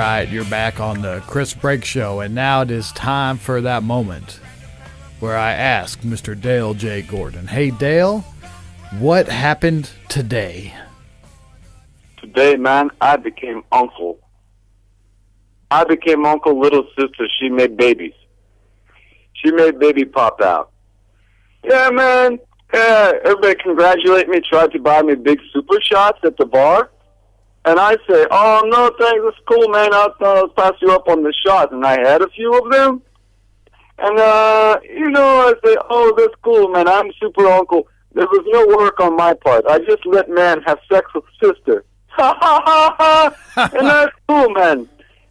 right, you're back on the Chris Brake Show, and now it is time for that moment where I ask Mr. Dale J. Gordon, Hey Dale, what happened today? Today, man, I became uncle. I became uncle, little sister. She made babies. She made baby pop out. Yeah, man. Yeah, everybody congratulate me, tried to buy me big super shots at the bar. And I say, oh, no, thanks, it's cool, man. I'll, I'll pass you up on the shot. And I had a few of them. And, uh, you know, I say, oh, that's cool, man. I'm super uncle. There was no work on my part. I just let man have sex with sister. Ha, ha, ha, ha. and that's cool, man.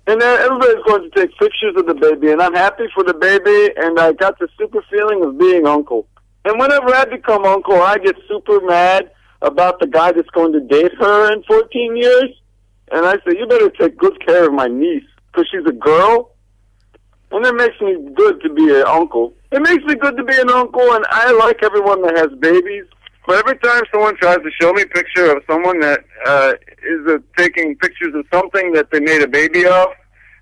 And then everybody's going to take pictures of the baby, and I'm happy for the baby, and I got the super feeling of being uncle. And whenever I become uncle, I get super mad about the guy that's going to date her in 14 years. And I say, you better take good care of my niece because she's a girl. And it makes me good to be an uncle. It makes me good to be an uncle, and I like everyone that has babies. But every time someone tries to show me a picture of someone that uh, is uh, taking pictures of something that they made a baby of,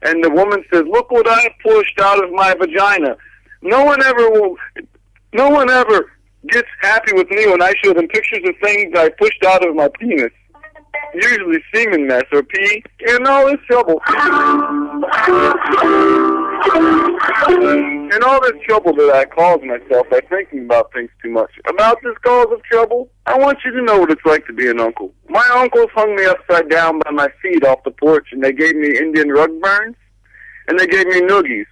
and the woman says, "Look what I pushed out of my vagina," no one ever will. No one ever gets happy with me when I show them pictures of things I pushed out of my penis. Usually semen mess or pee, and all this trouble. And all this trouble that I cause myself by thinking about things too much. About this cause of trouble, I want you to know what it's like to be an uncle. My uncles hung me upside down by my feet off the porch, and they gave me Indian rug burns, and they gave me noogies.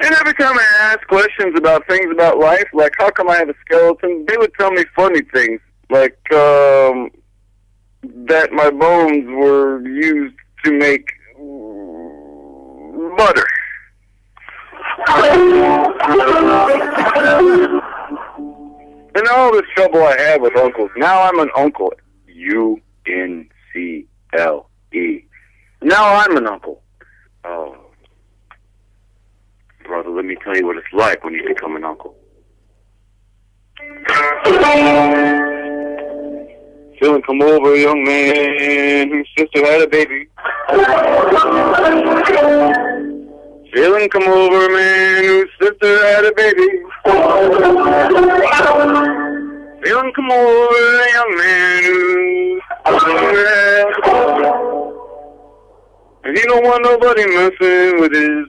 And every time I asked questions about things about life, like how come I have a skeleton, they would tell me funny things, like um, that my bones were used to make butter. And all this trouble I had with uncles. Now I'm an uncle. U N C L E. Now I'm an uncle. Oh. Brother, let me tell you what it's like when you become an uncle. Feeling come over young man whose sister had a baby. Feeling come over man whose sister had a baby. Feeling come over young man whose sister had a baby. And he don't want nobody messing with his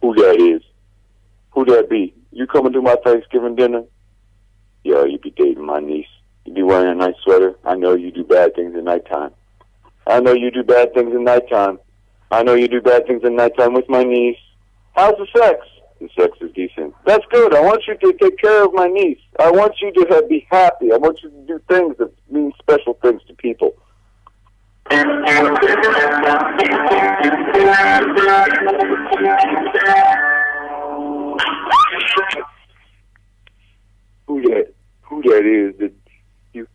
Who that is? Who that be? You coming to my Thanksgiving dinner? Yeah, you be dating my niece. You be wearing a nice sweater. I know you do bad things at nighttime. I know you do bad things at nighttime. I know you do bad things at nighttime with my niece. How's the sex? The sex is decent. That's good. I want you to take care of my niece. I want you to have, be happy. I want you to do things that mean special things to people. Who that? Who that is? That you?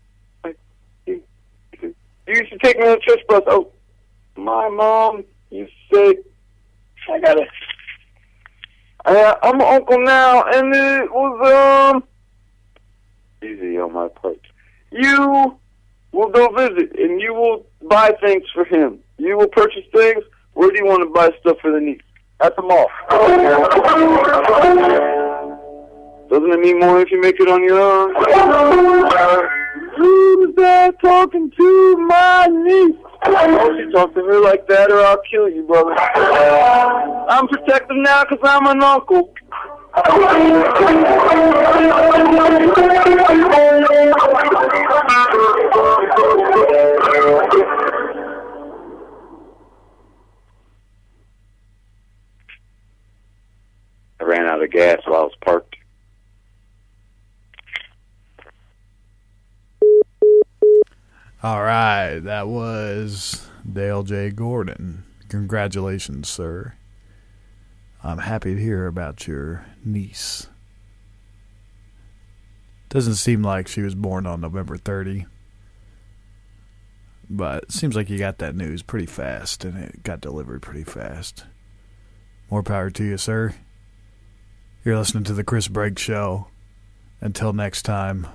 You used to take me on the church bus. Oh, my mom to say, I gotta. I, I'm an uncle now, and it was um easy on my part. You will go visit, and you will buy things for him. You will purchase things. Where do you want to buy stuff for the niece? At the mall. Doesn't it mean more if you make it on your own? Who's that talking to my niece? Don't you talk to her like that or I'll kill you, brother. I'm protective now because I'm an uncle. I ran out of gas while I was parked. All right, that was Dale J. Gordon. Congratulations, sir. I'm happy to hear about your niece. Doesn't seem like she was born on November 30. But seems like you got that news pretty fast and it got delivered pretty fast. More power to you, sir. You're listening to the Chris Brake Show. Until next time,